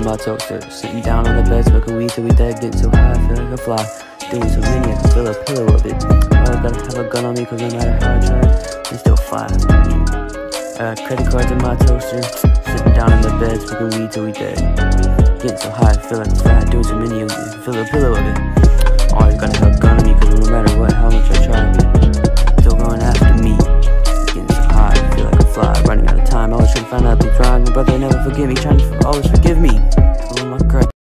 in my toaster. Sitting down on the bed, smoking weed till we dead. Getting so high, I feel like a fly. Doing so many, I can feel a pillow of it. Always gotta have a gun on me, cause no matter how I try, it's still fire. Uh, credit cards in my toaster. Sitting down in the bed, smoking weed till we dead. Getting so high, I feel like a fly. Doing so many of it, feel a pillow of it. Trying to find out they trying. My brother never forget me, trying to always forgive me.